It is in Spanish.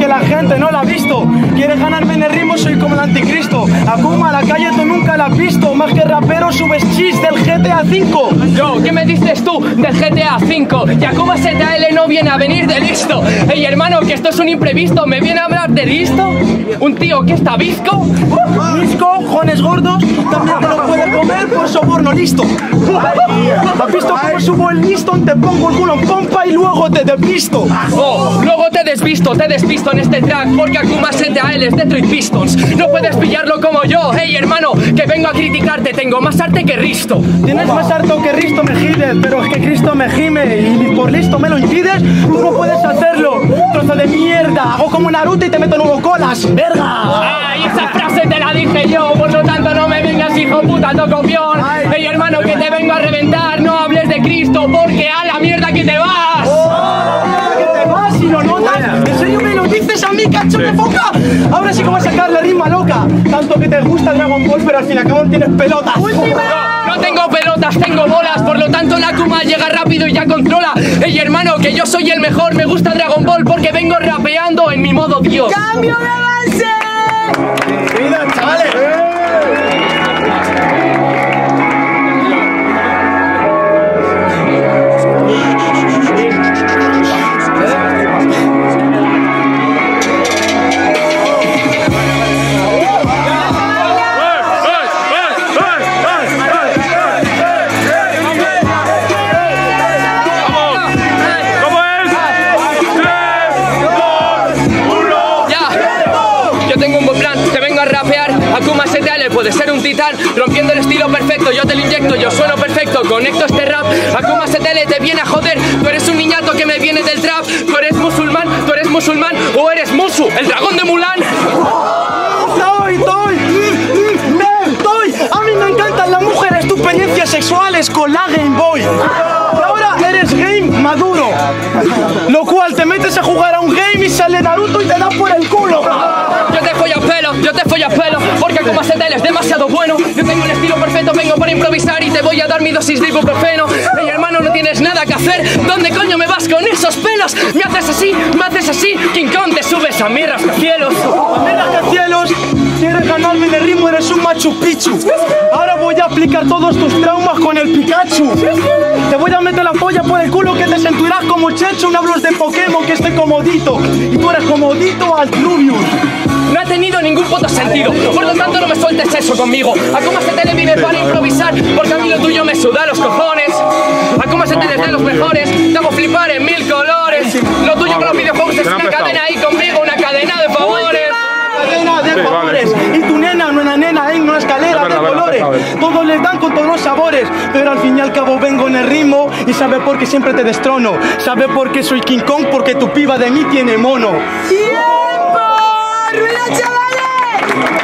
que la gente no la ha visto. Quiere ganarme en el ritmo, soy como el anticristo. Akuma, la calle tú nunca rapero subes chis del GTA V. Yo, ¿qué me dices tú del GTA V? Yakuba ZL no viene a venir de listo. Ey, hermano, que esto es un imprevisto. ¿Me viene a hablar de listo? ¿Un tío que está bizco? Mis cojones gordos también te lo puedes comer por soborno listo. ¿Has visto cómo subo el listón? Te pongo el culo en pompa y luego te despisto. Oh, luego te desvisto, te despisto en este track porque Akuma ZL es Detroit Pistons. No puedes pillarlo como yo. Hey, hermano, que vengo a criticarte. Tengo más arte que Risto. Tienes más harto que Risto me gides, pero es que Cristo me gime y por listo me lo impides. Tú no puedes hacerlo, trozo de mierda. Hago como Naruto y te meto nuevo colas, verga. Ay, esa frase te la dije yo, por lo tanto no me vengas, hijo puta, tocopión. Hey, hermano, que te vengo a reventar. No hables de Cristo porque a la mierda que te vas. A mí, cacho de foca? Ahora sí que voy a sacar la rima loca. Tanto que te gusta Dragon Ball, pero al fin y al cabo no tienes pelotas. No tengo pelotas, tengo bolas, por lo tanto la Kuma llega rápido y ya controla. Ey, hermano, que yo soy el mejor, me gusta Dragon Ball porque vengo rapeando en mi modo Dios. ¡Cambio de avance! Rompiendo el estilo perfecto. Yo te lo inyecto, yo sueno perfecto, conecto este rap. Akuma ZL te viene a joder. Tú eres un niñato que me viene del trap. Tú eres musulmán, tú eres musulmán o eres Musu, el dragón de Mulan. Mm, me estoy. A mí me encantan las mujeres, tus experiencias sexuales con la Game Boy. Ahora eres game maduro. Lo cual te metes a jugar a un game y sale Naruto y te da por el culo. Demasiado bueno. Yo tengo un estilo perfecto, vengo para improvisar y te voy a dar mi dosis de ibuprofeno. Ey, hermano, no tienes nada que hacer. ¿Dónde coño me vas con esos pelos? Me haces así, me haces así. King Kong, te subes a mi rascacielos. Mira que cielos, quieres ganarme de ritmo, eres un Machu Picchu. Ahora voy a aplicar todos tus traumas con el Pikachu. Te voy a meter la polla por el culo que te sentirás como Checho. No hablos de Pokémon que estoy comodito. Y tú eres comodito al Rubius. Tenido ningún puto sentido, por lo tanto no me sueltes eso conmigo. Akuma ZL vive para improvisar, porque a mí lo tuyo me suda los cojones. Akuma ZL es de los mejores, te hago flipar en mil colores. Lo tuyo con los videojuegos es Te una cadena ahí conmigo, una cadena de favores. Cadena de Sí, vale. favores. Y tu nena no es una nena en una escalera de colores. verdad. Todos les dan con todos los sabores. Pero al fin y al cabo vengo en el ritmo y sabe por qué siempre te destrono. Sabe por qué soy King Kong, porque tu piba de mí tiene mono. 进来！